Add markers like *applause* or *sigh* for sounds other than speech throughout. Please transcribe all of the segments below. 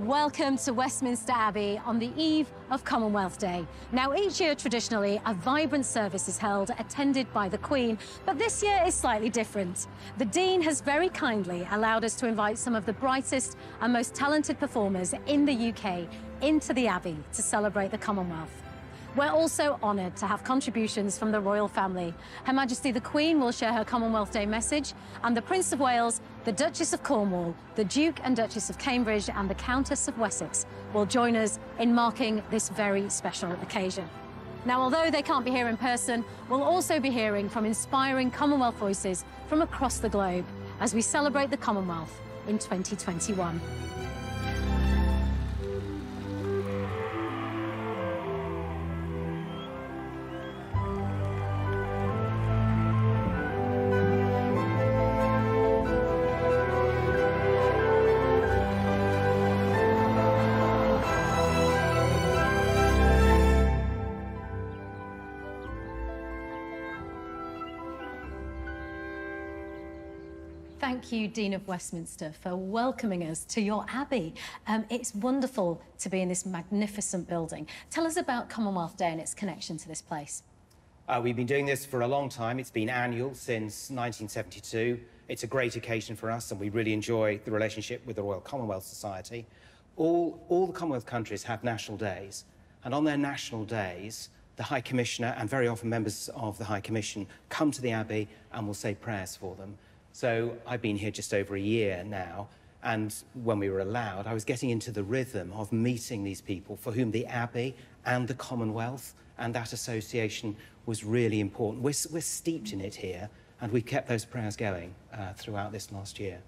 Welcome to Westminster Abbey on the eve of Commonwealth Day. Now, each year, traditionally, a vibrant service is held, attended by the Queen, but this year is slightly different. The Dean has very kindly allowed us to invite some of the brightest and most talented performers in the UK into the Abbey to celebrate the Commonwealth. We're also honoured to have contributions from the royal family. Her Majesty the Queen will share her Commonwealth Day message, and the Prince of Wales, the Duchess of Cornwall, the Duke and Duchess of Cambridge, and the Countess of Wessex will join us in marking this very special occasion. Now, although they can't be here in person, we'll also be hearing from inspiring Commonwealth voices from across the globe as we celebrate the Commonwealth in 2021. Thank you, Dean of Westminster, for welcoming us to your Abbey. Um, it's wonderful to be in this magnificent building. Tell us about Commonwealth Day and its connection to this place. Uh, we've been doing this for a long time. It's been annual since 1972. It's a great occasion for us, and we really enjoy the relationship with the Royal Commonwealth Society. All, all the Commonwealth countries have national days, and on their national days, the High Commissioner and very often members of the High Commission come to the Abbey and will say prayers for them. So I've been here just over a year now, and when we were allowed, I was getting into the rhythm of meeting these people for whom the Abbey and the Commonwealth and that association was really important. We're, we're steeped in it here, and we've kept those prayers going uh, throughout this last year.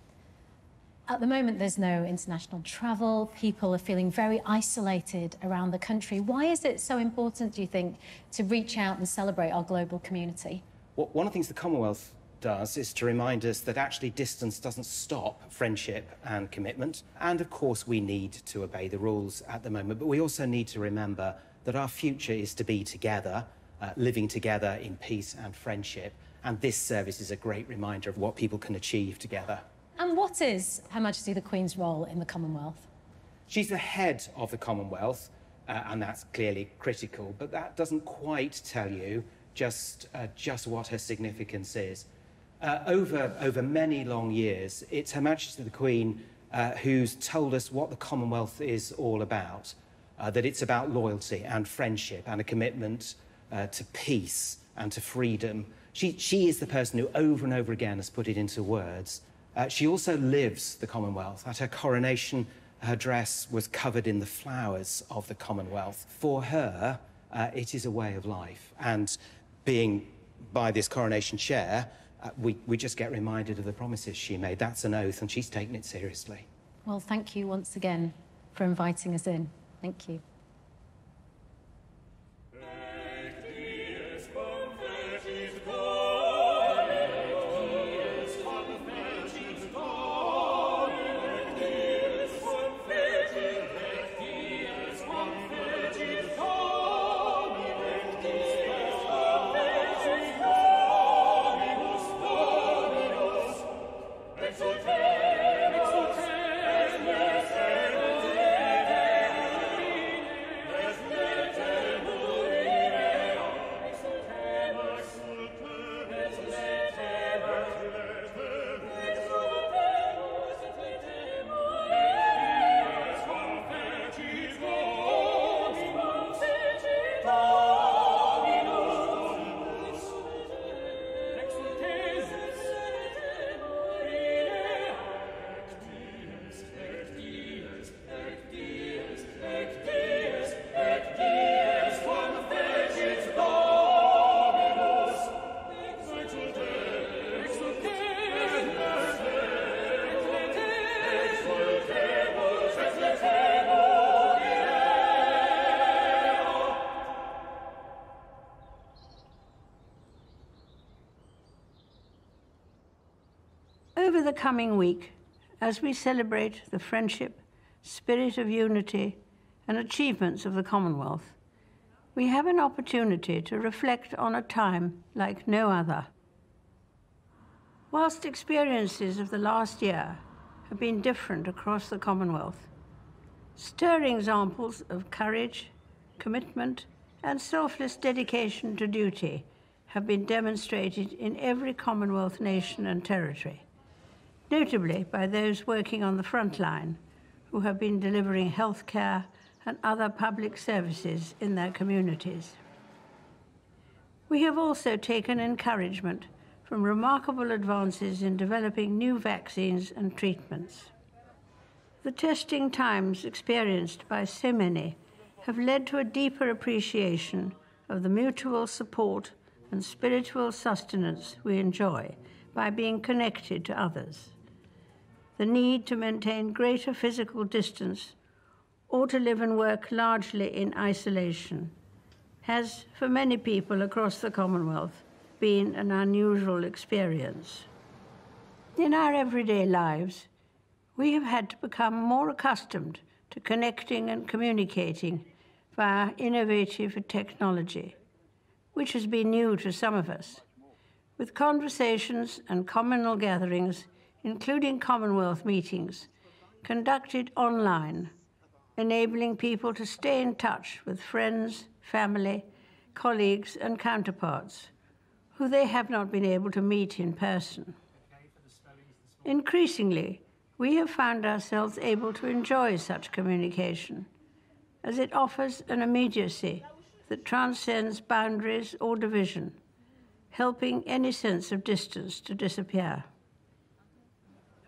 At the moment, there's no international travel. People are feeling very isolated around the country. Why is it so important, do you think, to reach out and celebrate our global community? Well, one of the things the Commonwealth does is to remind us that actually distance doesn't stop friendship and commitment. And of course, we need to obey the rules at the moment, but we also need to remember that our future is to be together, uh, living together in peace and friendship. And this service is a great reminder of what people can achieve together. And what is Her Majesty the Queen's role in the Commonwealth? She's the head of the Commonwealth, uh, and that's clearly critical, but that doesn't quite tell you just, uh, just what her significance is. Uh, over, over many long years, it's Her Majesty the Queen uh, who's told us what the Commonwealth is all about, uh, that it's about loyalty and friendship and a commitment uh, to peace and to freedom. She, she is the person who over and over again has put it into words. Uh, she also lives the Commonwealth. At her coronation, her dress was covered in the flowers of the Commonwealth. For her, uh, it is a way of life. And being by this coronation chair, uh, we, we just get reminded of the promises she made. That's an oath, and she's taken it seriously. Well, thank you once again for inviting us in. Thank you. The coming week, as we celebrate the friendship, spirit of unity, and achievements of the Commonwealth, we have an opportunity to reflect on a time like no other. Whilst experiences of the last year have been different across the Commonwealth, Stirring examples of courage, commitment, and selfless dedication to duty have been demonstrated in every Commonwealth nation and territory, notably by those working on the front line who have been delivering health care and other public services in their communities. We have also taken encouragement from remarkable advances in developing new vaccines and treatments. The testing times experienced by so many have led to a deeper appreciation of the mutual support and spiritual sustenance we enjoy by being connected to others. The need to maintain greater physical distance or to live and work largely in isolation has, for many people across the Commonwealth, been an unusual experience. In our everyday lives, we have had to become more accustomed to connecting and communicating via innovative technology, which has been new to some of us, with conversations and communal gatherings, including Commonwealth meetings, conducted online, enabling people to stay in touch with friends, family, colleagues, and counterparts who they have not been able to meet in person. Increasingly, we have found ourselves able to enjoy such communication, as it offers an immediacy that transcends boundaries or division, helping any sense of distance to disappear.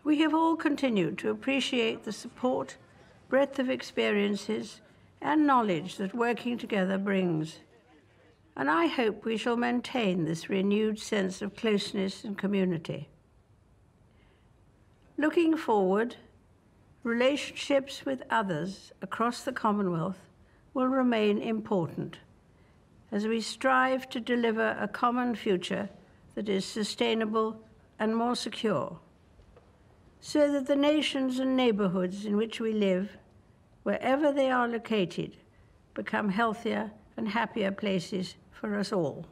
We have all continued to appreciate the support, breadth of experiences, and knowledge that working together brings. And I hope we shall maintain this renewed sense of closeness and community. Looking forward, relationships with others across the Commonwealth will remain important as we strive to deliver a common future that is sustainable and more secure, so that the nations and neighbourhoods in which we live, wherever they are located, become healthier and happier places for us all.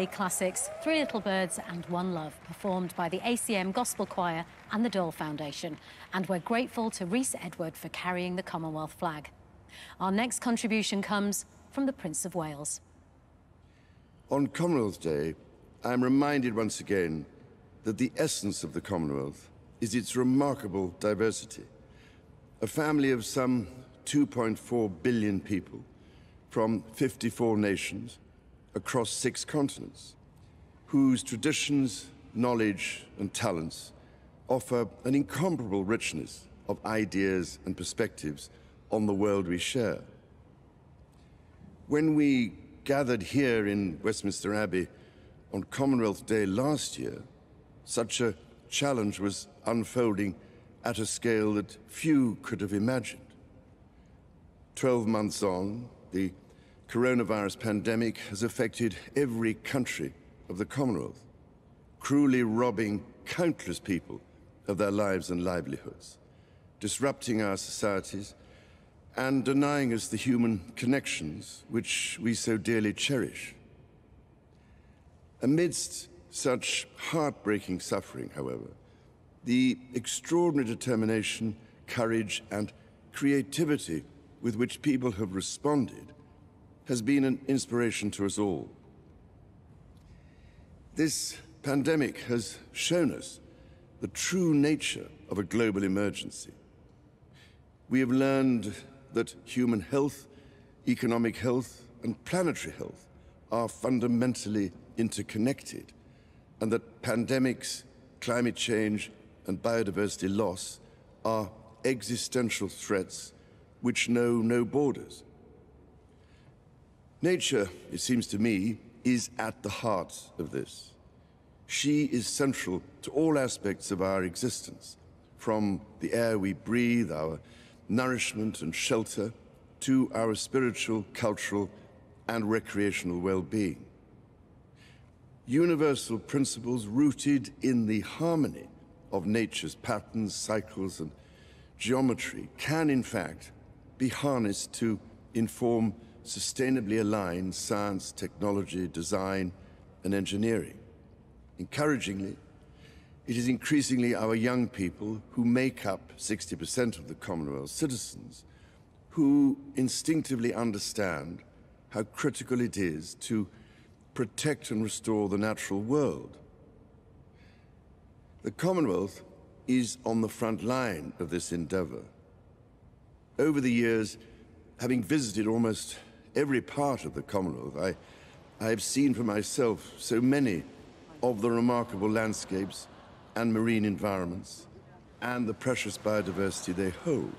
Marley classics, Three Little Birds and One Love, performed by the ACM Gospel Choir and the Dhol Foundation. And we're grateful to Rhys Edward for carrying the Commonwealth flag. Our next contribution comes from the Prince of Wales. On Commonwealth Day, I'm reminded once again that the essence of the Commonwealth is its remarkable diversity. A family of some 2.4 billion people from 54 nations across six continents, whose traditions, knowledge, and talents offer an incomparable richness of ideas and perspectives on the world we share. When we gathered here in Westminster Abbey on Commonwealth Day last year, such a challenge was unfolding at a scale that few could have imagined. Twelve months on, the coronavirus pandemic has affected every country of the Commonwealth, cruelly robbing countless people of their lives and livelihoods, disrupting our societies, and denying us the human connections which we so dearly cherish. Amidst such heartbreaking suffering, however, the extraordinary determination, courage, and creativity with which people have responded has been an inspiration to us all. This pandemic has shown us the true nature of a global emergency. We have learned that human health, economic health, and planetary health are fundamentally interconnected, and that pandemics, climate change, and biodiversity loss are existential threats which know no borders. Nature, it seems to me, is at the heart of this. She is central to all aspects of our existence, from the air we breathe, our nourishment and shelter, to our spiritual, cultural, and recreational well-being. Universal principles rooted in the harmony of nature's patterns, cycles, and geometry can, in fact, be harnessed to inform sustainably align science, technology, design, and engineering. Encouragingly, it is increasingly our young people who make up 60% of the Commonwealth citizens who instinctively understand how critical it is to protect and restore the natural world. The Commonwealth is on the front line of this endeavour. Over the years, having visited almost every part of the Commonwealth, I, I have seen for myself so many of the remarkable landscapes and marine environments and the precious biodiversity they hold.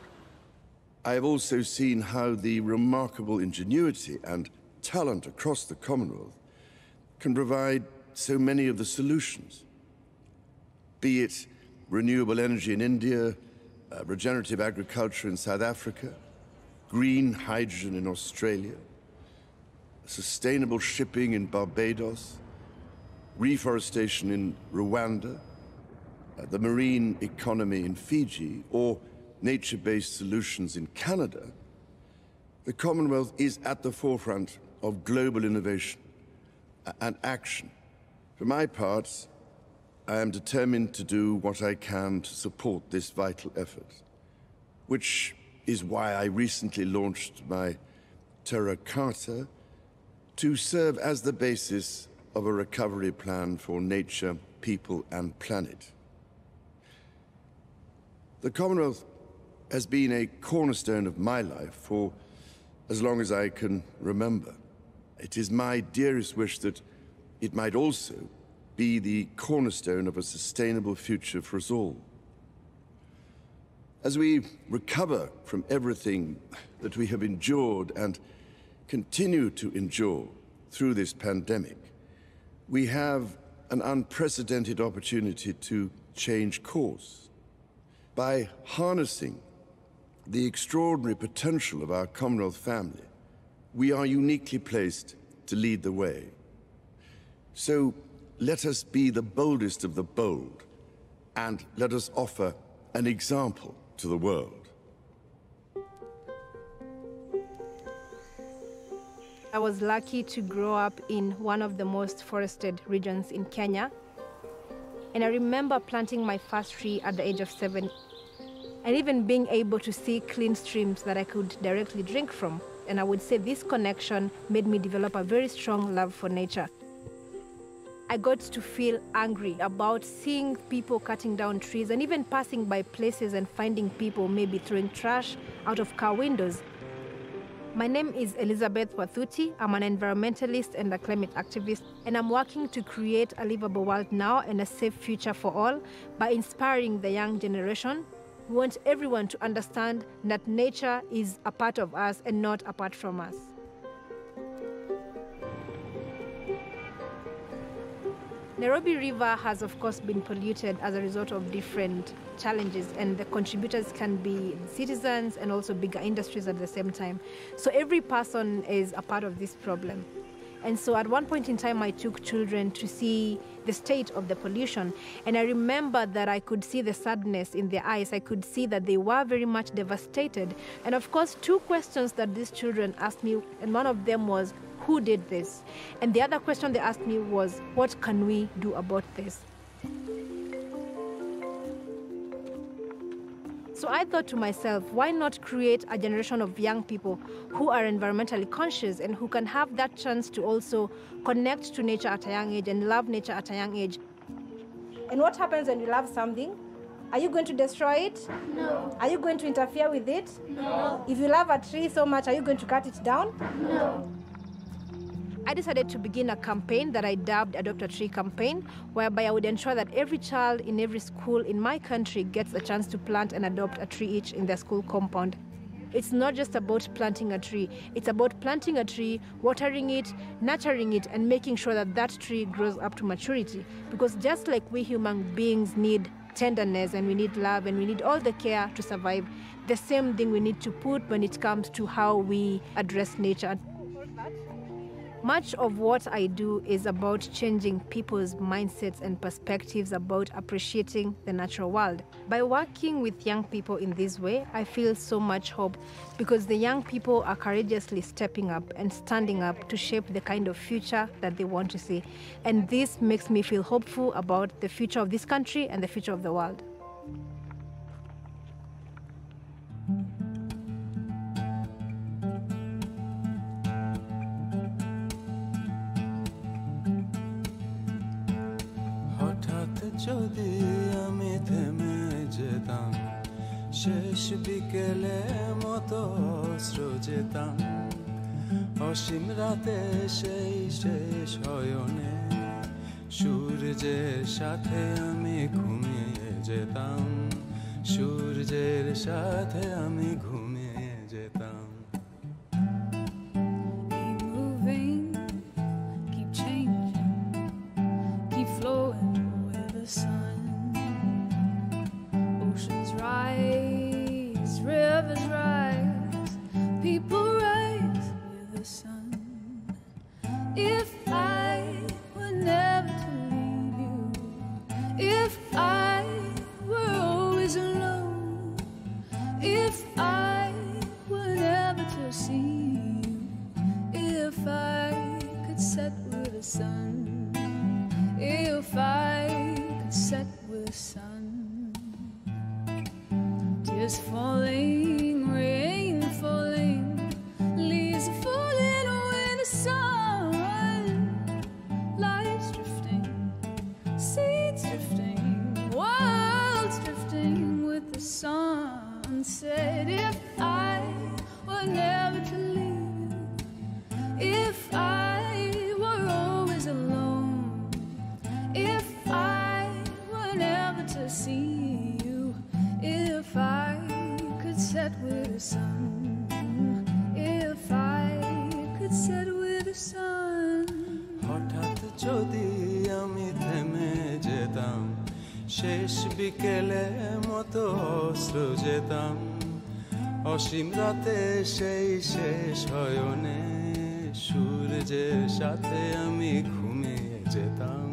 I have also seen how the remarkable ingenuity and talent across the Commonwealth can provide so many of the solutions, be it renewable energy in India, uh, regenerative agriculture in South Africa, green hydrogen in Australia, sustainable shipping in Barbados, reforestation in Rwanda, uh, the marine economy in Fiji, or nature-based solutions in Canada, the Commonwealth is at the forefront of global innovation and action. For my part, I am determined to do what I can to support this vital effort, which is why I recently launched my Terra Carta to serve as the basis of a recovery plan for nature, people and planet. The Commonwealth has been a cornerstone of my life for as long as I can remember. It is my dearest wish that it might also be the cornerstone of a sustainable future for us all. As we recover from everything that we have endured and continue to endure through this pandemic, we have an unprecedented opportunity to change course. by harnessing the extraordinary potential of our Commonwealth family, we are uniquely placed to lead the way. So let us be the boldest of the bold, and let us offer an example to the world. I was lucky to grow up in one of the most forested regions in Kenya. And I remember planting my first tree at the age of seven, and even being able to see clean streams that I could directly drink from. And I would say this connection made me develop a very strong love for nature. I got to feel angry about seeing people cutting down trees and even passing by places and finding people maybe throwing trash out of car windows. My name is Elizabeth Wathuti. I'm an environmentalist and a climate activist, and I'm working to create a livable world now and a safe future for all by inspiring the young generation. We want everyone to understand that nature is a part of us and not apart from us. Nairobi River has, of course, been polluted as a result of different challenges, and the contributors can be citizens and also bigger industries at the same time. So every person is a part of this problem. And so at one point in time, I took children to see the state of the pollution. And I remember that I could see the sadness in their eyes. I could see that they were very much devastated. And of course, two questions that these children asked me, and one of them was, who did this? And the other question they asked me was, what can we do about this? So I thought to myself, why not create a generation of young people who are environmentally conscious and who can have that chance to also connect to nature at a young age and love nature at a young age? And what happens when you love something? Are you going to destroy it? No. Are you going to interfere with it? No. If you love a tree so much, are you going to cut it down? No. I decided to begin a campaign that I dubbed Adopt a Tree campaign, whereby I would ensure that every child in every school in my country gets a chance to plant and adopt a tree each in their school compound. It's not just about planting a tree, it's about planting a tree, watering it, nurturing it, and making sure that that tree grows up to maturity. Because just like we human beings need tenderness and we need love and we need all the care to survive, the same thing we need to put when it comes to how we address nature. Much of what I do is about changing people's mindsets and perspectives about appreciating the natural world. By working with young people in this way, I feel so much hope because the young people are courageously stepping up and standing up to shape the kind of future that they want to see. And this makes me feel hopeful about the future of this country and the future of the world. যদি আমি থেমে যেতাম, শেষ বিকেলে মতো অস্ত্র যেতাম। অসীম রাতে সেই শেষ হয়নে, সূর্যের সাথে আমি ঘুমিয়ে যেতাম। সূর্যের সাথে আমি ঘুমিয়ে অসীম রাতে সেই শেষ হয়নে সূর্যের সাথে আমি ঘুমিয়ে যেতাম।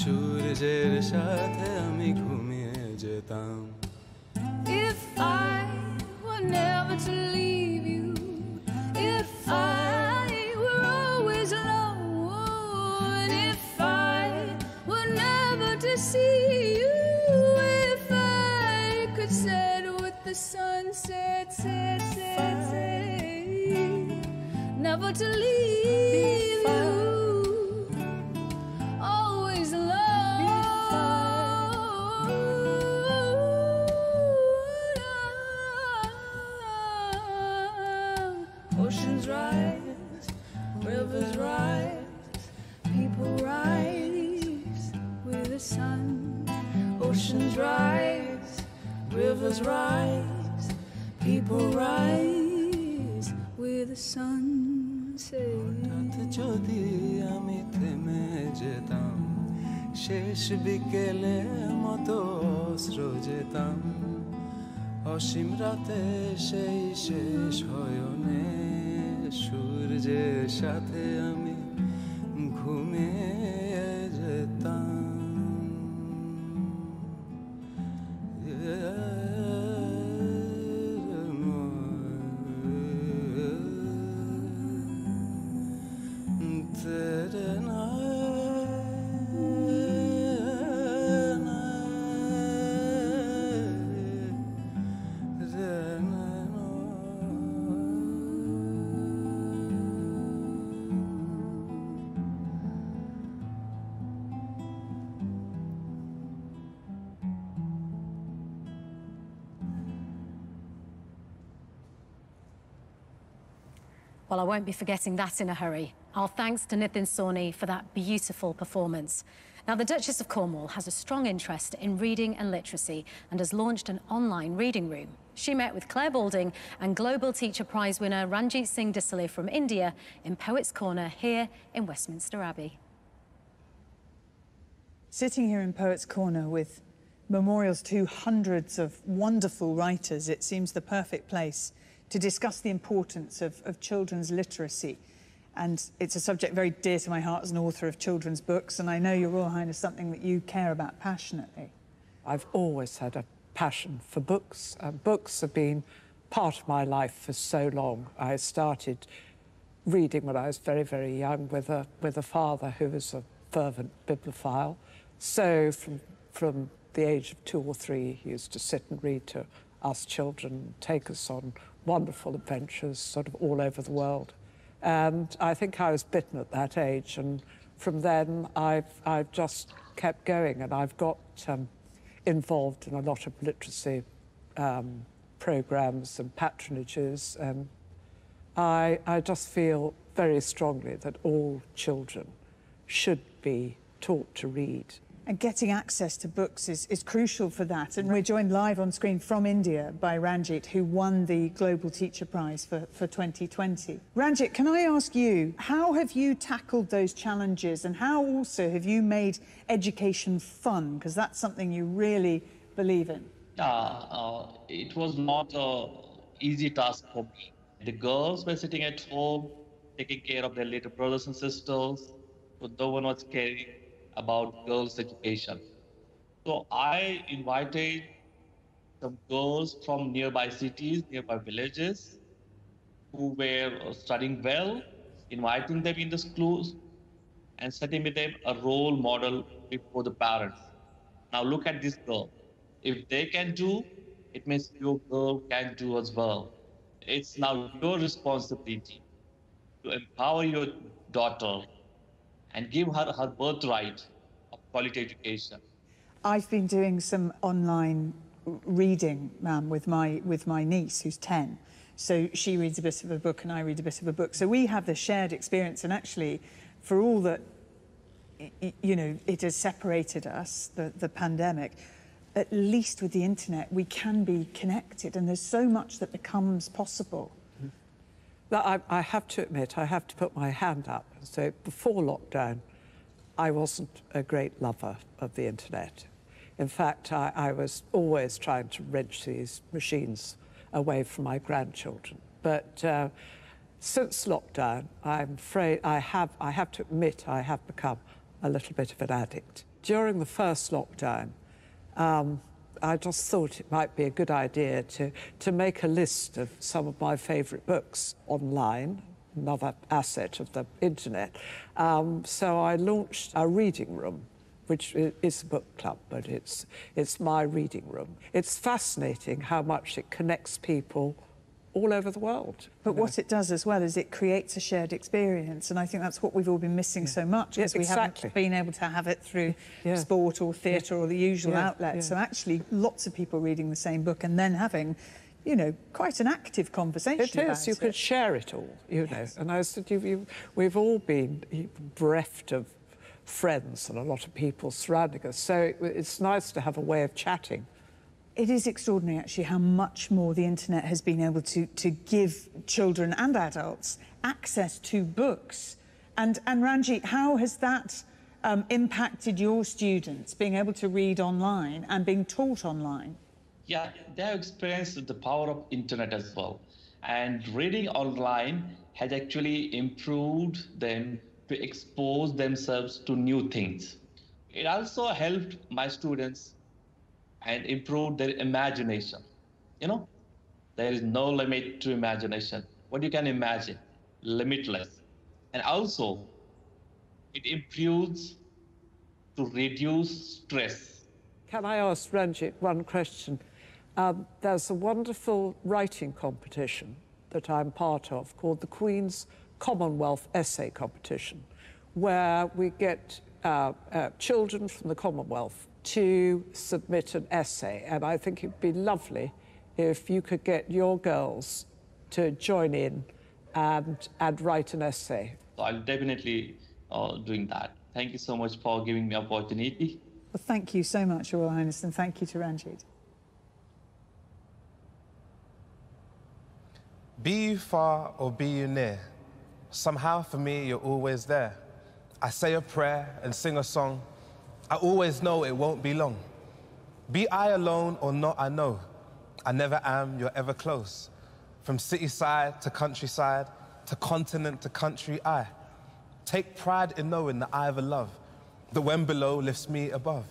সূর্যের সাথে অসীম রাতে সেই শেষ হয়নে সূর্যের সাথে আমি ঘুমে যেতাম। I won't be forgetting that in a hurry. Our thanks to Nitin Sawhney for that beautiful performance. Now, the Duchess of Cornwall has a strong interest in reading and literacy and has launched an online reading room. She met with Clare Balding and Global Teacher Prize winner Ranjit Singh Disale from India in Poets' Corner here in Westminster Abbey. Sitting here in Poets' Corner with memorials to hundreds of wonderful writers, it seems the perfect place to discuss the importance of, of children's literacy. And it's a subject very dear to my heart as an author of children's books, and I know, Your Royal Highness, something that you care about passionately. I've always had a passion for books. Uh, books have been part of my life for so long. I started reading when I was very, very young with a, with a father who was a fervent bibliophile. So from, from the age of two or three, he used to sit and read to us children, take us on wonderful adventures sort of all over the world. And I think I was bitten at that age. And from then, I've, I've just kept going. And I've got um, involved in a lot of literacy um, programs and patronages. And I, I just feel very strongly that all children should be taught to read. And getting access to books is, is crucial for that. And we're joined live on screen from India by Ranjit, who won the Global Teacher Prize for, for 2020. Ranjit, can I ask you, how have you tackled those challenges and how also have you made education fun? Because that's something you really believe in. Yeah, uh, it was not an easy task for me. The girls were sitting at home, taking care of their little brothers and sisters, no one was caring about girls' education. So I invited some girls from nearby cities, nearby villages, who were studying well, inviting them in the schools, and setting with them a role model before the parents. Now look at this girl. If they can do, it means your girl can do as well. It's now your responsibility to empower your daughter and give her her birthright of quality education. I've been doing some online reading, ma'am, with my with my niece who's ten. So she reads a bit of a book and I read a bit of a book. So we have this shared experience. And actually, for all that y- y- you know, it has separated us, the, the pandemic. At least with the internet, we can be connected, and there's so much that becomes possible. Mm-hmm. But I, I have to admit, I have to put my hand up. So before lockdown, I wasn't a great lover of the internet. In fact, I, I was always trying to wrench these machines away from my grandchildren. But uh, since lockdown, I'm afraid I have, I have to admit I have become a little bit of an addict. During the first lockdown, um, I just thought it might be a good idea to, to make a list of some of my favourite books online, another asset of the internet. Um, so I launched a reading room, which is a book club, but it's, it's my reading room. It's fascinating how much it connects people all over the world. But what it does as well is it creates a shared experience, and I think that's what we've all been missing yeah. so much because yeah, exactly. we haven't been able to have it through yeah. sport or theatre or the usual outlets. So actually, lots of people reading the same book and then having you know, quite an active conversation. It is. You it. could share it all, you yes. know. And I said, you, you, we've all been bereft of friends and a lot of people surrounding us. So it's nice to have a way of chatting it is extraordinary, actually, how much more the internet has been able to, to give children and adults access to books. And, and Ranjit, how has that um, impacted your students, being able to read online and being taught online? Yeah, they have experienced the power of internet as well. And reading online has actually improved them to expose themselves to new things. It also helped my students and improve their imagination. You know, there is no limit to imagination. What you can imagine, limitless. And also, it improves to reduce stress. Can I ask Ranjit one question? Um, there's a wonderful writing competition that I'm part of called the Queen's Commonwealth Essay Competition, where we get uh, uh, children from the Commonwealth to submit an essay. And I think it'd be lovely if you could get your girls to join in and, and write an essay. I'll definitely uh, doing that. Thank you so much for giving me opportunity. Well, thank you so much, Your Highness, and thank you to Ranjit. Be you far or be you near, somehow for me you're always there. I say a prayer and sing a song I always know it won't be long. Be I alone or not, I know. I never am, you're ever close. From city side to countryside, to continent to country, I take pride in knowing that I have a love that when below lifts me above.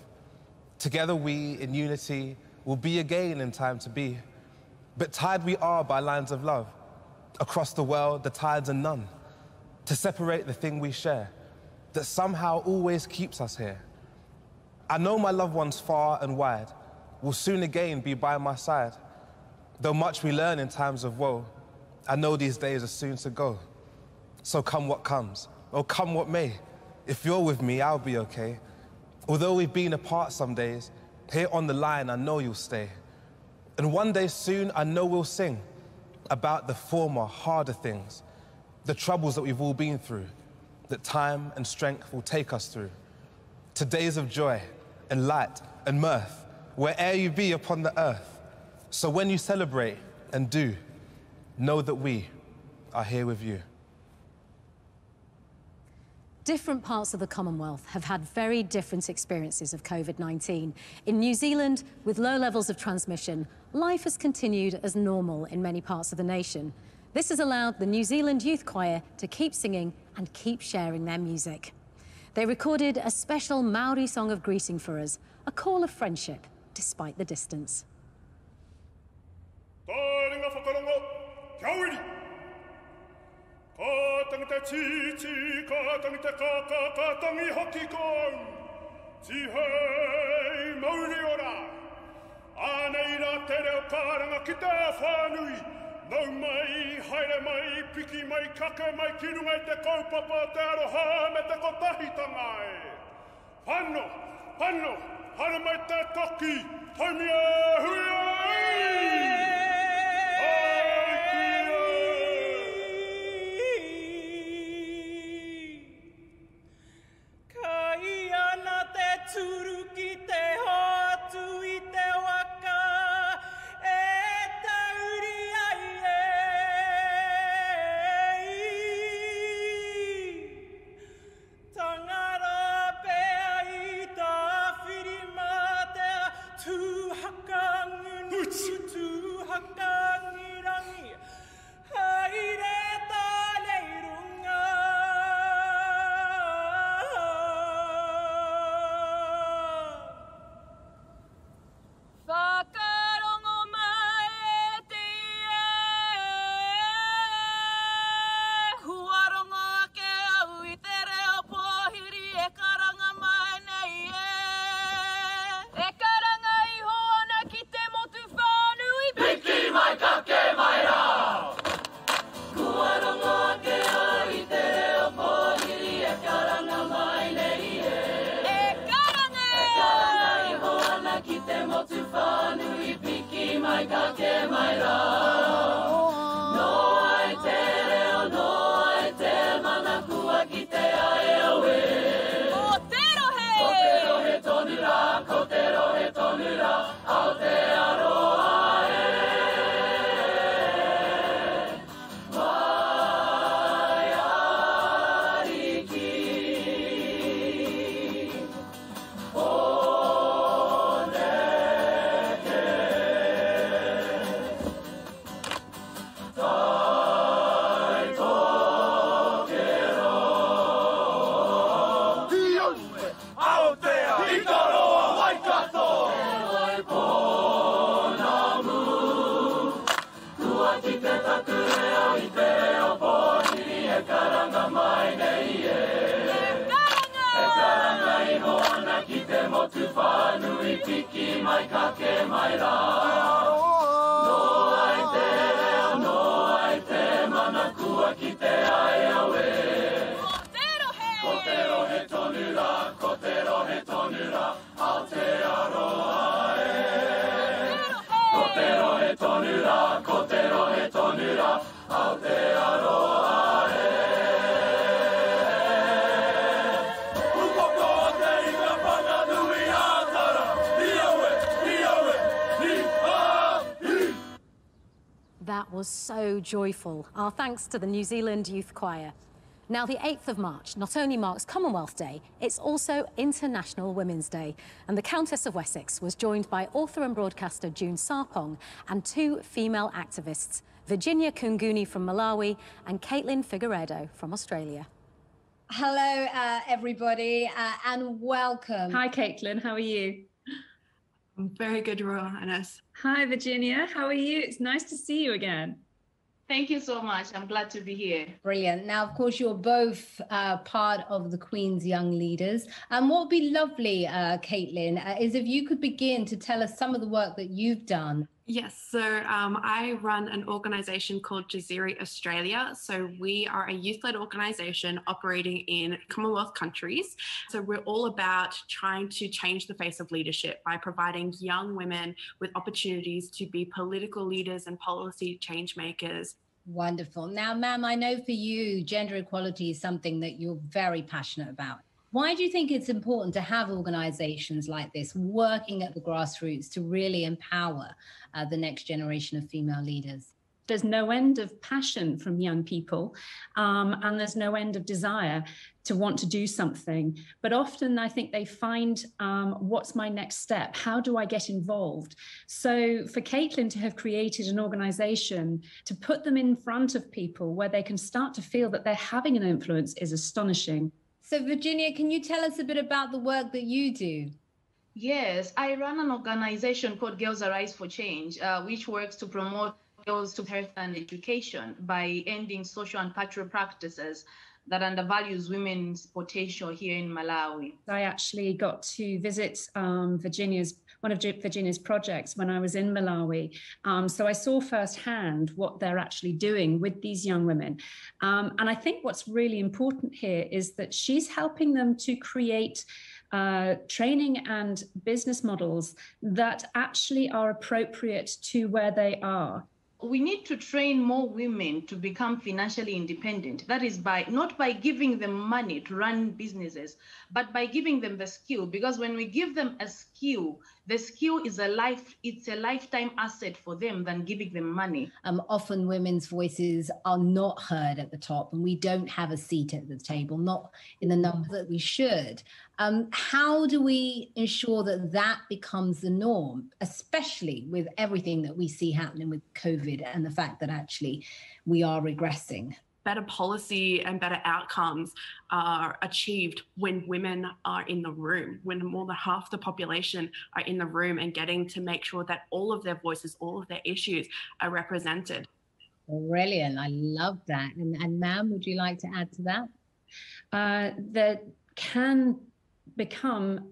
Together we, in unity, will be again in time to be. But tied we are by lines of love. Across the world, the tides are none. To separate the thing we share, that somehow always keeps us here. I know my loved ones far and wide will soon again be by my side. Though much we learn in times of woe, I know these days are soon to go. So come what comes, or come what may, if you're with me, I'll be okay. Although we've been apart some days, here on the line, I know you'll stay. And one day soon, I know we'll sing about the former, harder things, the troubles that we've all been through, that time and strength will take us through, to days of joy and light and mirth, where'er you be upon the earth. So when you celebrate and do, know that we are here with you. Different parts of the Commonwealth have had very different experiences of COVID-19. In New Zealand, with low levels of transmission, life has continued as normal in many parts of the nation. This has allowed the New Zealand Youth Choir to keep singing and keep sharing their music. They recorded a special Maori song of greeting for us, a call of friendship, despite the distance. Anei rā te reo pāranga ki te whānui. Nau mai, haere mai, piki mai, kake mai, kinungai te kaupapa, te aroha me te kotahitanga e. Whano, whano, hare mai te toki, haumia huia! To the New Zealand Youth Choir. Now, the 8th of March not only marks Commonwealth Day, it's also International Women's Day. And the Countess of Wessex was joined by author and broadcaster June Sarpong and two female activists, Virginia Khunguni from Malawi and Caitlin Figueiredo from Australia. Hello, uh, everybody, uh, and welcome. Hi, Caitlin. How are you? I'm very good, Roa Anas. Hi, Virginia. How are you? It's nice to see you again. Thank you so much. I'm glad to be here. Brilliant. Now, of course, you're both uh, part of the Queen's Young Leaders. And what would be lovely, uh, Caitlin, uh, is if you could begin to tell us some of the work that you've done. Yes, so um, I run an organization called Jaziri Australia. So we are a youth led organization operating in Commonwealth countries. So we're all about trying to change the face of leadership by providing young women with opportunities to be political leaders and policy change makers. Wonderful. Now, ma'am, I know for you, gender equality is something that you're very passionate about. Why do you think it's important to have organizations like this working at the grassroots to really empower uh, the next generation of female leaders? There's no end of passion from young people, um, and there's no end of desire to want to do something. But often I think they find um, what's my next step? How do I get involved? So for Caitlin to have created an organization to put them in front of people where they can start to feel that they're having an influence is astonishing. So, Virginia, can you tell us a bit about the work that you do? Yes, I run an organization called Girls Arise for Change, uh, which works to promote girls to health and education by ending social and cultural practices that undervalues women's potential here in Malawi. I actually got to visit um, Virginia's one of Virginia's projects when I was in Malawi. Um, so I saw firsthand what they're actually doing with these young women. Um, and I think what's really important here is that she's helping them to create uh, training and business models that actually are appropriate to where they are we need to train more women to become financially independent. That is by not by giving them money to run businesses but by giving them the skill. Because when we give them a skill the skill is a life it's a lifetime asset for them than giving them money. Um, often women's voices are not heard at the top and we don't have a seat at the table not in the number that we should. Um, how do we ensure that that becomes the norm especially with everything that we see happening with covid and the fact that actually we are regressing better policy and better outcomes are achieved when women are in the room, when more than half the population are in the room and getting to make sure that all of their voices, all of their issues are represented. Brilliant. I love that. And, and ma'am, would you like to add to that? Uh, that can become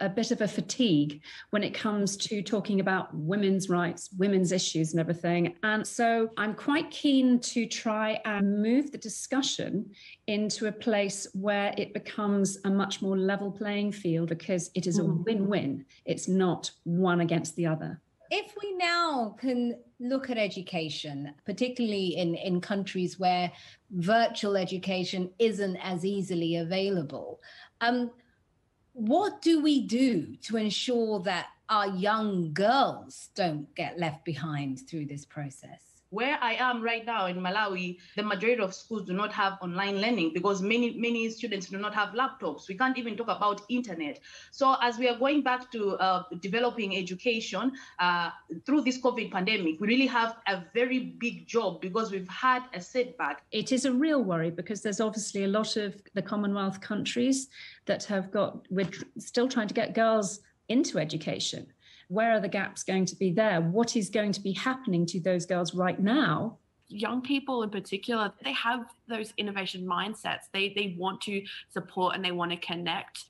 a bit of a fatigue when it comes to talking about women's rights, women's issues, and everything. And so I'm quite keen to try and move the discussion into a place where it becomes a much more level playing field because it is a Mm. win win. It's not one against the other. If we now can look at education, particularly in, in countries where virtual education isn't as easily available, um, what do we do to ensure that our young girls don't get left behind through this process? Where I am right now in Malawi, the majority of schools do not have online learning because many many students do not have laptops. We can't even talk about internet. So as we are going back to uh, developing education uh, through this COVID pandemic, we really have a very big job because we've had a setback. It is a real worry because there's obviously a lot of the Commonwealth countries that have got, we're still trying to get girls into education. Where are the gaps going to be there? What is going to be happening to those girls right now? Young people in particular, they have those innovation mindsets. They they want to support and they want to connect.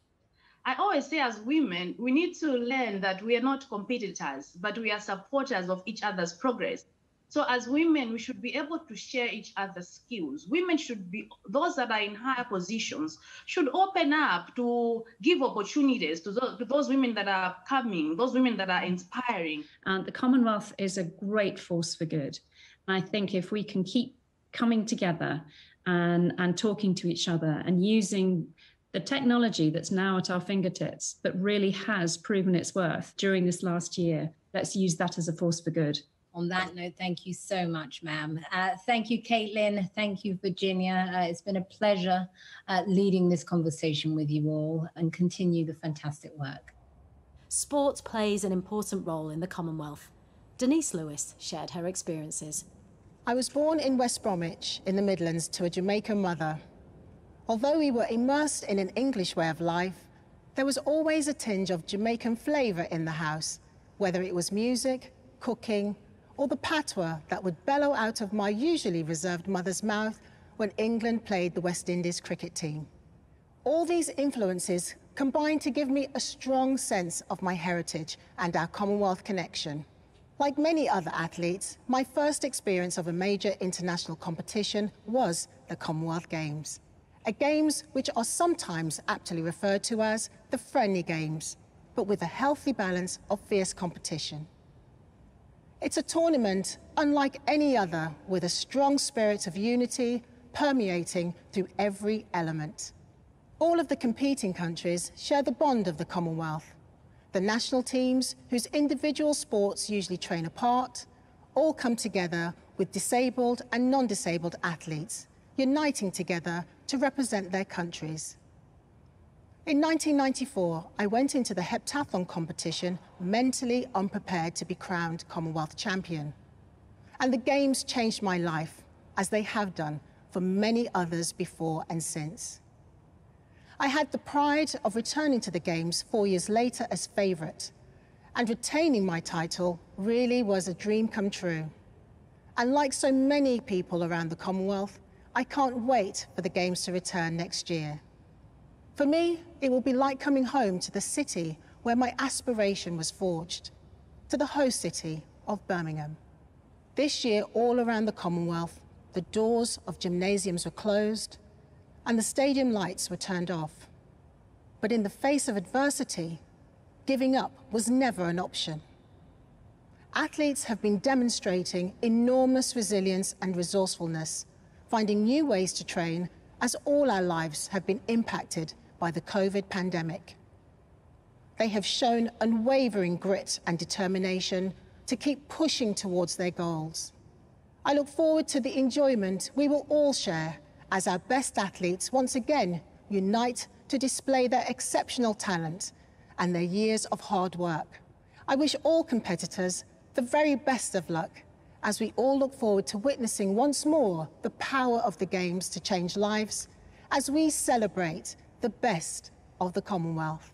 I always say, as women, we need to learn that we are not competitors, but we are supporters of each other's progress. So, as women, we should be able to share each other's skills. Women should be, those that are in higher positions, should open up to give opportunities to those, to those women that are coming, those women that are inspiring. And the Commonwealth is a great force for good. And I think if we can keep coming together and, and talking to each other and using the technology that's now at our fingertips, but really has proven its worth during this last year, let's use that as a force for good. On that note, thank you so much, ma'am. Uh, thank you, Caitlin. Thank you, Virginia. Uh, it's been a pleasure uh, leading this conversation with you all and continue the fantastic work. Sport plays an important role in the Commonwealth. Denise Lewis shared her experiences. I was born in West Bromwich in the Midlands to a Jamaican mother. Although we were immersed in an English way of life, there was always a tinge of Jamaican flavour in the house, whether it was music, cooking, or the patois that would bellow out of my usually reserved mother's mouth when England played the West Indies cricket team. All these influences combined to give me a strong sense of my heritage and our Commonwealth connection. Like many other athletes, my first experience of a major international competition was the Commonwealth Games. A games which are sometimes aptly referred to as the friendly games, but with a healthy balance of fierce competition. It's a tournament unlike any other with a strong spirit of unity permeating through every element. All of the competing countries share the bond of the Commonwealth. The national teams, whose individual sports usually train apart, all come together with disabled and non-disabled athletes, uniting together to represent their countries. In 1994, I went into the heptathlon competition mentally unprepared to be crowned Commonwealth champion. And the Games changed my life, as they have done for many others before and since. I had the pride of returning to the Games four years later as favourite, and retaining my title really was a dream come true. And like so many people around the Commonwealth, I can't wait for the Games to return next year. For me, it will be like coming home to the city where my aspiration was forged, to the host city of Birmingham. This year, all around the Commonwealth, the doors of gymnasiums were closed and the stadium lights were turned off. But in the face of adversity, giving up was never an option. Athletes have been demonstrating enormous resilience and resourcefulness, finding new ways to train as all our lives have been impacted by the COVID pandemic. they have shown unwavering grit and determination to keep pushing towards their goals. I look forward to the enjoyment we will all share as our best athletes once again unite to display their exceptional talent and their years of hard work. I wish all competitors the very best of luck as we all look forward to witnessing once more the power of the Games to change lives as we celebrate the best of the Commonwealth.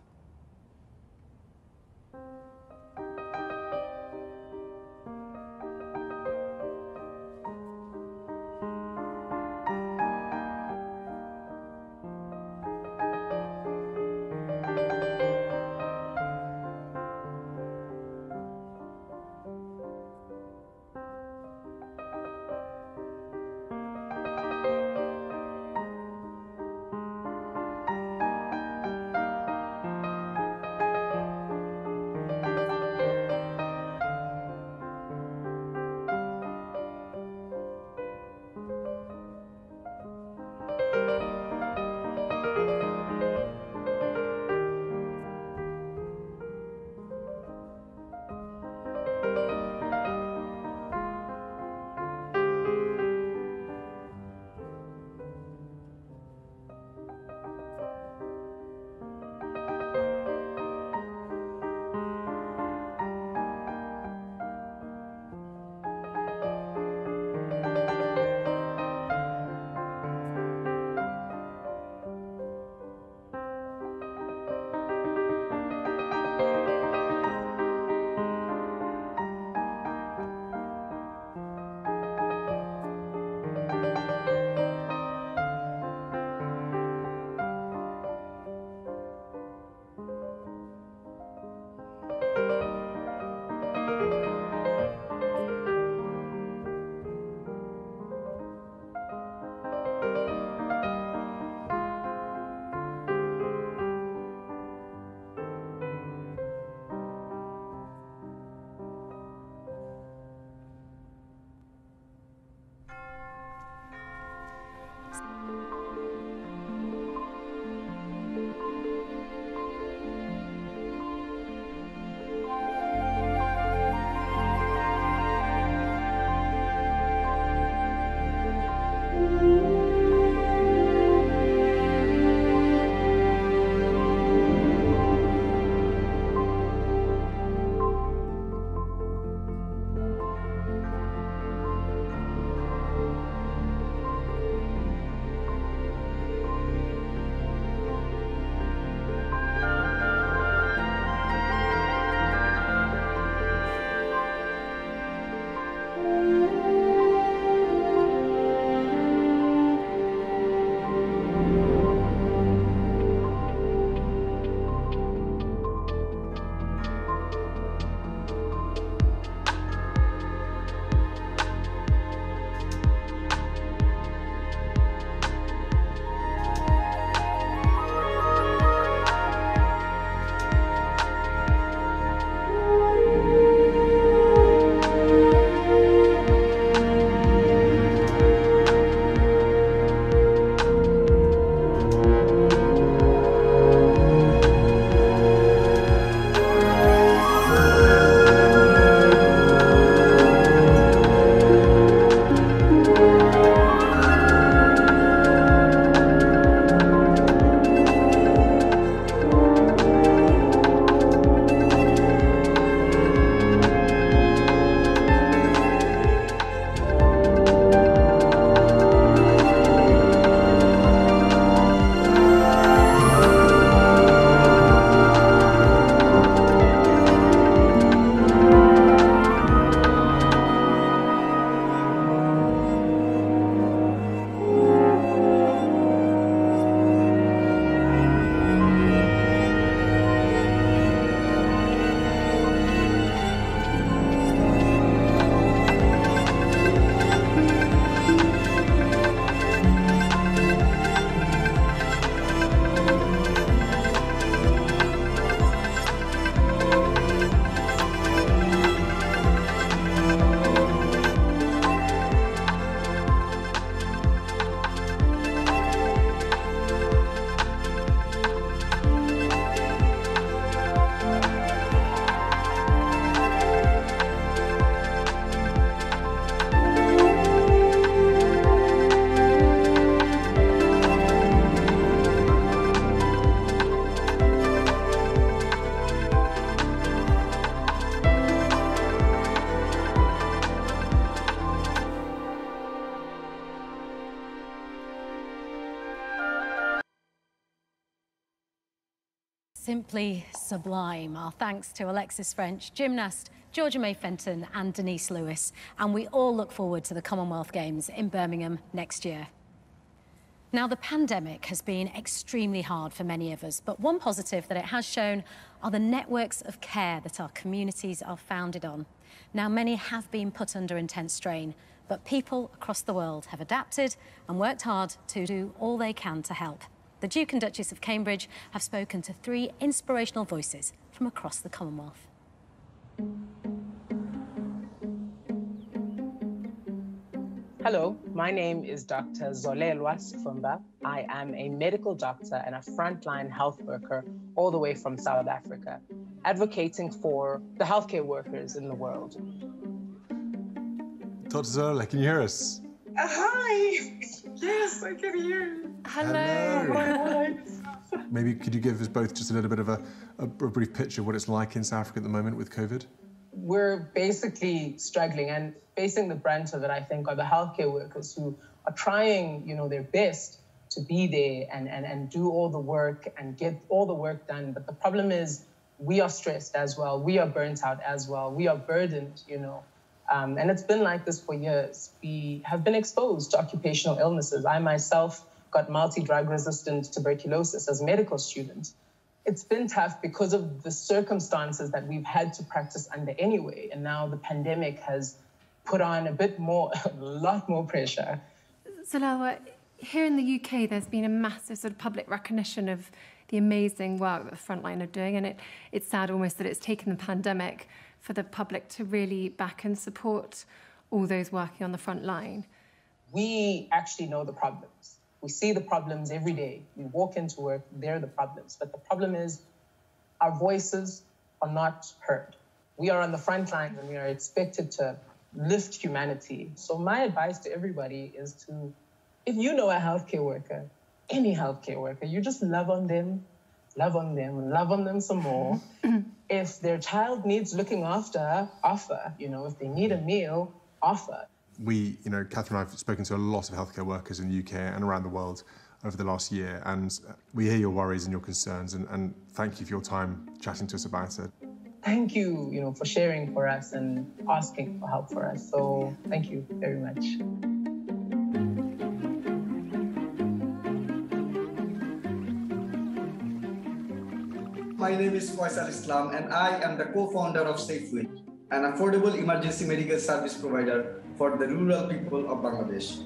Simply sublime. Our thanks to Alexis French, gymnast Georgia May Fenton, and Denise Lewis. And we all look forward to the Commonwealth Games in Birmingham next year. Now, the pandemic has been extremely hard for many of us, but one positive that it has shown are the networks of care that our communities are founded on. Now, many have been put under intense strain, but people across the world have adapted and worked hard to do all they can to help. The Duke and Duchess of Cambridge have spoken to three inspirational voices from across the Commonwealth. Hello, my name is Dr. Zolelwa Sifumba. I am a medical doctor and a frontline health worker all the way from South Africa, advocating for the healthcare workers in the world. Dr. Zola, can you hear us? Uh, hi. *laughs* Yes, I can hear you. Hello. Hello. Maybe could you give us both just a little bit of a, a, a brief picture of what it's like in South Africa at the moment with COVID? We're basically struggling and facing the brunt of it, I think, are the healthcare workers who are trying, you know, their best to be there and, and, and do all the work and get all the work done. But the problem is we are stressed as well. We are burnt out as well. We are burdened, you know. Um, and it's been like this for years. We have been exposed to occupational illnesses. I myself got multi drug resistant tuberculosis as medical student. It's been tough because of the circumstances that we've had to practice under anyway. And now the pandemic has put on a bit more, *laughs* a lot more pressure. Zolelwa, here in the UK, there's been a massive sort of public recognition of the amazing work that the frontline are doing. And it, it's sad almost that it's taken the pandemic for the public to really back and support all those working on the front line? We actually know the problems. We see the problems every day. We walk into work, they're the problems. But the problem is our voices are not heard. We are on the front lines and we are expected to lift humanity. So my advice to everybody is to, if you know a healthcare worker, any healthcare worker, you just love on them, love on them, love on them some more. *laughs* if their child needs looking after, offer. You know, if they need a meal, offer. We, you know, Catherine and I have spoken to a lot of healthcare workers in the UK and around the world over the last year, and we hear your worries and your concerns, and, and thank you for your time chatting to us about it. Thank you, you know, for sharing for us and asking for help for us. So thank you very much. My name is Faisal Islam and I am the co-founder of SafeWheel, an affordable emergency medical service provider for the rural people of Bangladesh.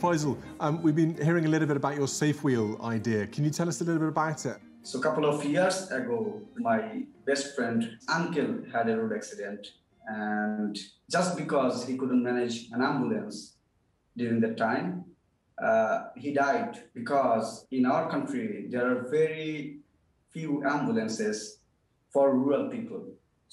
Faisal, um, we've been hearing a little bit about your SafeWheel idea. Can you tell us a little bit about it? So a couple of years ago, my best friend uncle had a road accident and just because he couldn't manage an ambulance during that time, uh, he died because in our country there are very few ambulances for rural people.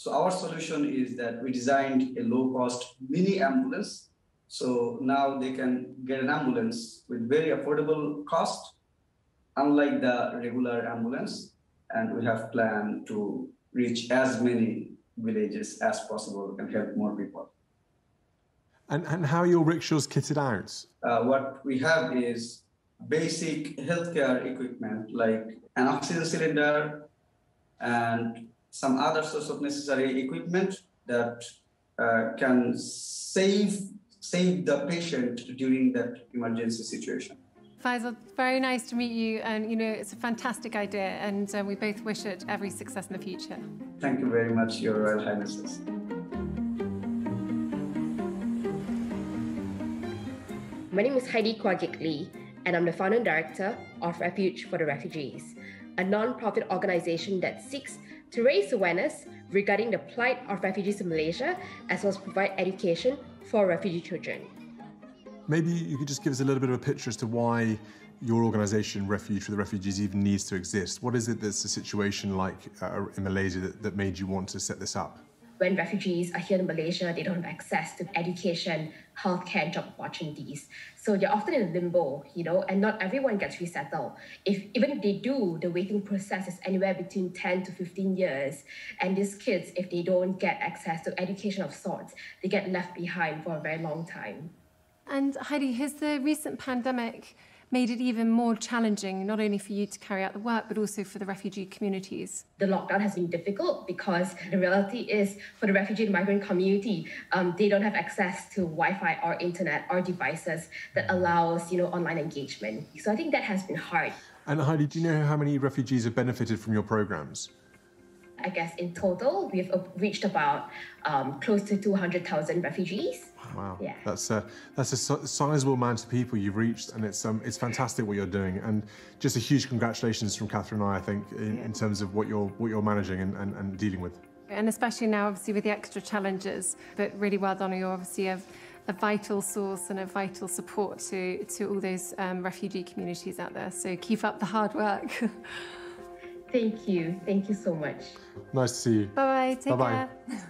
So our solution is that we designed a low-cost mini ambulance. So now they can get an ambulance with very affordable cost, unlike the regular ambulance. And we have planned to reach as many villages as possible and help more people. And, and how are your rickshaws kitted out? Uh, what we have is basic healthcare equipment like an oxygen cylinder and some other sorts of necessary equipment that uh, can save save the patient during that emergency situation. Faisal, very nice to meet you, and you know it's a fantastic idea, and uh, we both wish it every success in the future. Thank you very much, Your Royal Highnesses. My name is Heidi Kwagik Lee, and I'm the founder and director of Refuge for the Refugees, a non-profit organization that seeks to raise awareness regarding the plight of refugees in Malaysia, as well as provide education for refugee children. Maybe you could just give us a little bit of a picture as to why your organisation, Refuge for the Refugees, even needs to exist. What is it that's a situation like uh, in Malaysia that, that made you want to set this up? When refugees are here in Malaysia, they don't have access to education, healthcare, job opportunities. So they're often in limbo, you know, and not everyone gets resettled. If even if they do, the waiting process is anywhere between 10 to 15 years. And these kids, if they don't get access to education of sorts, they get left behind for a very long time. And Heidi, has the recent pandemic made it even more challenging, not only for you to carry out the work, but also for the refugee communities? The lockdown has been difficult because *laughs* the reality is for the refugee and migrant community, um, they don't have access to Wi-Fi or internet or devices that allows you know online engagement. So I think that has been hard. And Heidi, do you know how many refugees have benefited from your programs? I guess in total, we've reached about um, close to 200,000 refugees. Wow, Yeah. that's a that's a si- sizable amount of people you've reached, and it's um it's fantastic what you're doing, and just a huge congratulations from Catherine and I, I think, in, in terms of what you're what you're managing and, and, and dealing with. And especially now, obviously, with the extra challenges, but really well done. You're obviously a, a vital source and a vital support to, to all those um, refugee communities out there. So keep up the hard work. *laughs* Thank you. Thank you so much. Nice to see you. Bye bye. Take Bye-bye. care. *laughs*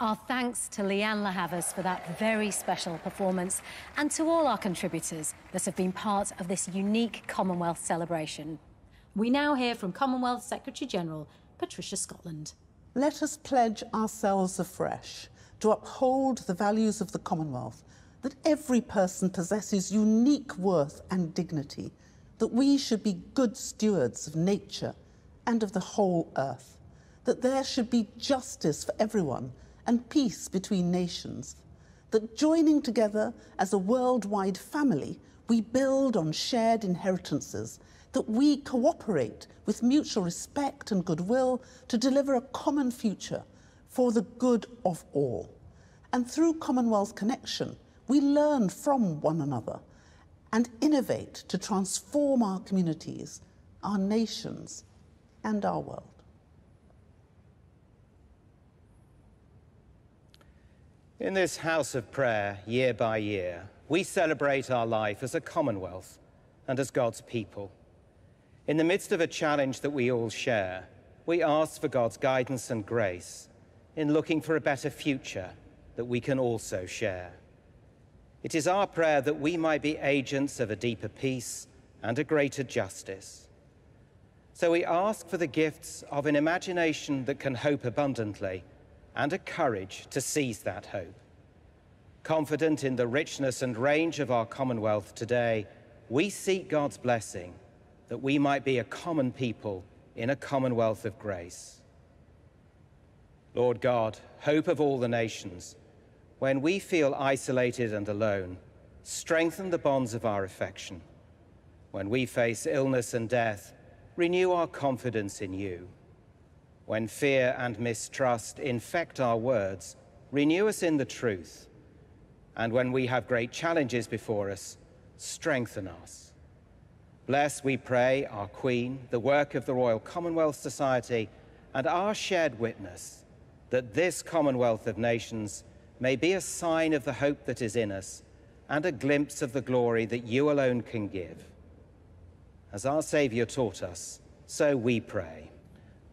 Our thanks to Lianne La Havas for that very special performance and to all our contributors that have been part of this unique Commonwealth celebration. We now hear from Commonwealth Secretary General Patricia Scotland. Let us pledge ourselves afresh to uphold the values of the Commonwealth, that every person possesses unique worth and dignity, that we should be good stewards of nature and of the whole earth, that there should be justice for everyone and peace between nations, that joining together as a worldwide family, we build on shared inheritances, that we cooperate with mutual respect and goodwill to deliver a common future for the good of all. And through Commonwealth connection, we learn from one another and innovate to transform our communities, our nations, and our world. In this house of prayer, year by year, we celebrate our life as a commonwealth and as God's people. In the midst of a challenge that we all share, we ask for God's guidance and grace in looking for a better future that we can also share. It is our prayer that we might be agents of a deeper peace and a greater justice. So we ask for the gifts of an imagination that can hope abundantly and a courage to seize that hope. Confident in the richness and range of our Commonwealth today, we seek God's blessing that we might be a common people in a Commonwealth of grace. Lord God, hope of all the nations, when we feel isolated and alone, strengthen the bonds of our affection. When we face illness and death, renew our confidence in you. When fear and mistrust infect our words, renew us in the truth. And when we have great challenges before us, strengthen us. Bless, we pray, our Queen, the work of the Royal Commonwealth Society, and our shared witness that this Commonwealth of Nations may be a sign of the hope that is in us and a glimpse of the glory that you alone can give. As our Saviour taught us, so we pray.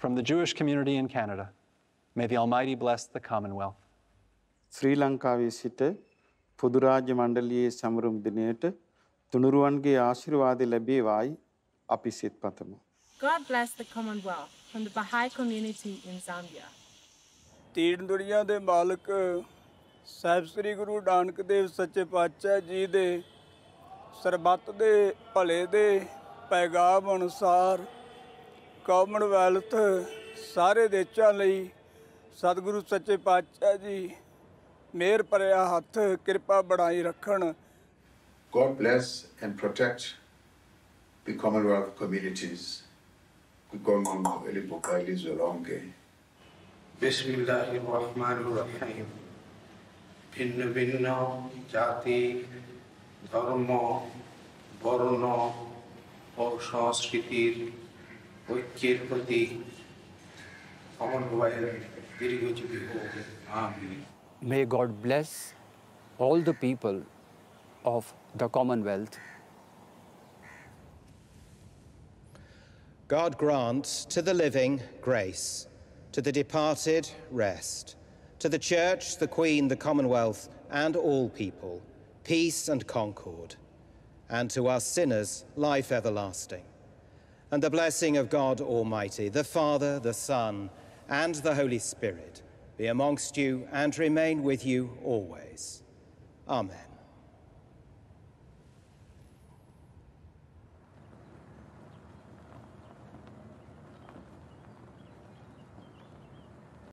From the Jewish community in Canada, may the Almighty bless the Commonwealth. ශ්‍රී ලංකාවේ සිට පොදුරාජ්‍ය මණ්ඩලයේ සමරුම් දිනයට තුනුරුවන්ගේ ආශිර්වාද ලැබේවායි අපි සිත් පතමු. God bless the Commonwealth from the Baha'i community in Zambia. ਤੀਨ ਦੁਨੀਆ ਦੇ ਮਾਲਕ ਸਾਹਿਬ ਸ੍ਰੀ ਗੁਰੂ ਨਾਨਕ ਦੇਵ ਸੱਚੇ ਪਾਤਸ਼ਾਹ ਜੀ ਦੇ ਸਰਬੱਤ ਦੇ ਭਲੇ ਦੇ ਪੈਗਾਮ ਅਨੁਸਾਰ ਕਾਮਨਵੈਲਥ ਸਾਰੇ ਦੇਸ਼ਾਂ ਲਈ ਸਤਿਗੁਰੂ ਸੱਚੇ ਪਾਤਸ਼ਾਹ ਜੀ ਮਿਹਰ ਭਰਿਆ ਹੱਥ ਕਿਰਪਾ ਬਣਾਈ ਰੱਖਣ God bless and protect the Commonwealth communities. Kugongo Elipokaili Zolonge. বিসমিল্লাহিররহমানিররহিম ভিন্ন ভিন্ন জাতি ধর্ম বর্ণ ও সংস্কৃতির ঐক্যের প্রতি সমন্বয়ের দীর্ঘজীবী হোক আমিন May God bless all the people of the Commonwealth. God grant to the living grace, to the departed rest, to the Church, the Queen, the Commonwealth, and all people, peace and concord, and to us sinners, life everlasting. And the blessing of God Almighty, the Father, the Son, and the Holy Spirit be amongst you and remain with you always. Amen.